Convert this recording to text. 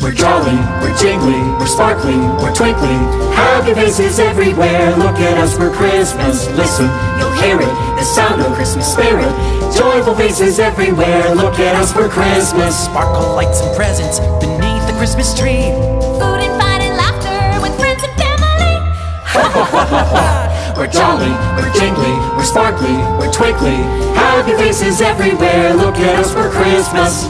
We're jolly, we're jingly, we're sparkly, we're twinkly. Happy faces everywhere. Look at us, we're Christmas. Listen, you'll hear it, the sound of Christmas spirit. Joyful faces everywhere. Look at us, we're Christmas. Sparkle lights and presents beneath the Christmas tree. Food and fun and laughter with friends and family. We're jolly, we're jingly, we're sparkly, we're twinkly. Happy faces everywhere. Look at us, we're Christmas.